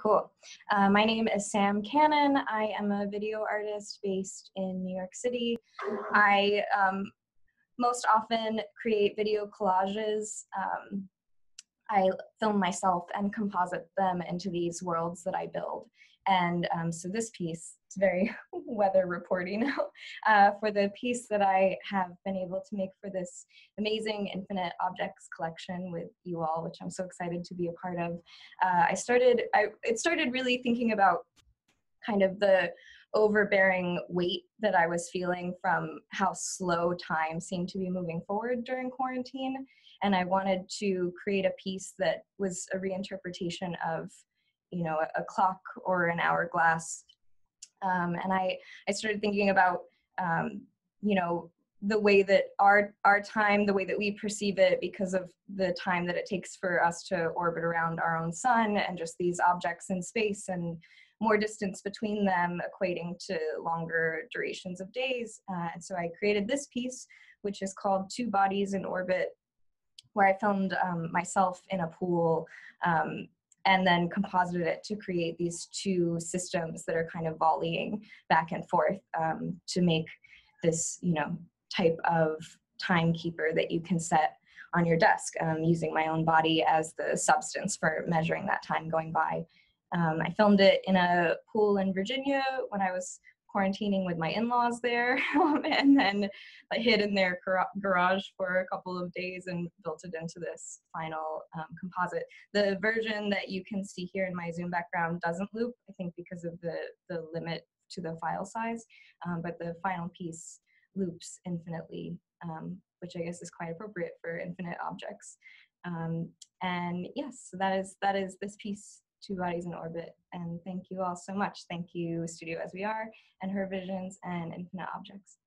Cool. Uh, my name is Sam Cannon. I am a video artist based in New York City. I um, most often create video collages. Um, I film myself and composite them into these worlds that I build. And um, so this piece, it's very weather reporting uh, for the piece that I have been able to make for this amazing infinite objects collection with you all, which I'm so excited to be a part of. Uh, I started, I, it started really thinking about kind of the overbearing weight that I was feeling from how slow time seemed to be moving forward during quarantine. And I wanted to create a piece that was a reinterpretation of you know a, a clock or an hourglass um, and i i started thinking about um, you know the way that our our time the way that we perceive it because of the time that it takes for us to orbit around our own sun and just these objects in space and more distance between them equating to longer durations of days. Uh, and so i created this piece which is called two bodies in orbit where i filmed um, myself in a pool um, and then composited it to create these two systems that are kind of volleying back and forth um, to make this, you know, type of timekeeper that you can set on your desk um, using my own body as the substance for measuring that time going by. Um, I filmed it in a pool in Virginia when I was quarantining with my in-laws there um, and then I hid in their garage for a couple of days and built it into this final um, composite. The version that you can see here in my Zoom background doesn't loop, I think because of the, the limit to the file size, um, but the final piece loops infinitely, um, which I guess is quite appropriate for infinite objects. Um, and yes, that is, that is this piece two bodies in orbit. And thank you all so much. Thank you, Studio As We Are, and Her Visions, and Infinite Objects.